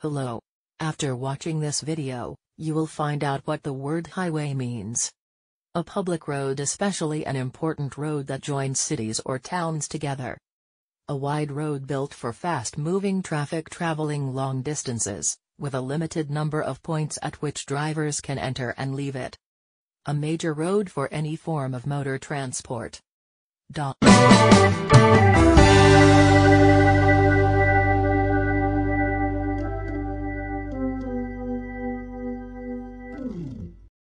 Hello. After watching this video, you will find out what the word highway means. A public road especially an important road that joins cities or towns together. A wide road built for fast-moving traffic traveling long distances, with a limited number of points at which drivers can enter and leave it. A major road for any form of motor transport. Dot.